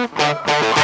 Música